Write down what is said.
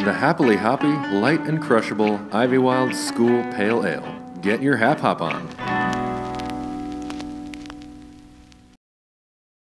The happily hoppy, light and crushable Ivy Wild School Pale Ale. Get your hap hop on.